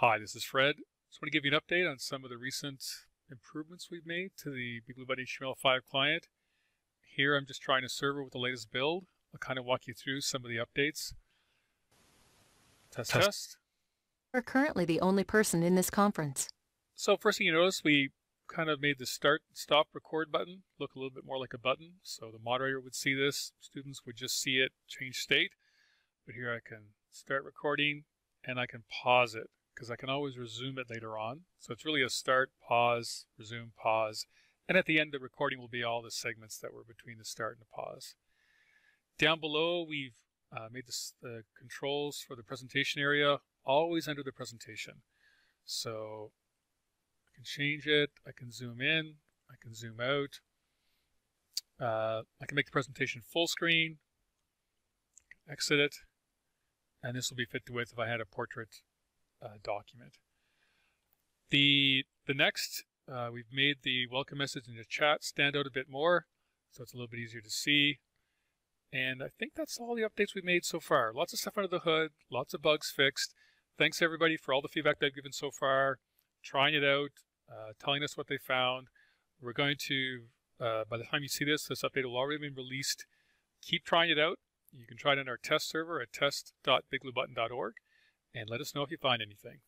Hi, this is Fred. Just want to give you an update on some of the recent improvements we've made to the BigBlueButton HTML5 client. Here I'm just trying a server with the latest build. I'll kind of walk you through some of the updates. Test, test. test. We're currently the only person in this conference. So first thing you notice, we kind of made the start, stop, record button look a little bit more like a button. So the moderator would see this, students would just see it change state. But here I can start recording and I can pause it because I can always resume it later on. So it's really a start, pause, resume, pause. And at the end, the recording will be all the segments that were between the start and the pause. Down below, we've uh, made this, the controls for the presentation area always under the presentation. So I can change it. I can zoom in. I can zoom out. Uh, I can make the presentation full screen. Exit it. And this will be fit to width if I had a portrait uh, document. The, the next, uh, we've made the welcome message in the chat stand out a bit more, so it's a little bit easier to see. And I think that's all the updates we've made so far. Lots of stuff under the hood, lots of bugs fixed. Thanks everybody for all the feedback they've given so far, trying it out, uh, telling us what they found. We're going to, uh, by the time you see this, this update will already been released. Keep trying it out. You can try it on our test server at test.bigbluebutton.org and let us know if you find anything.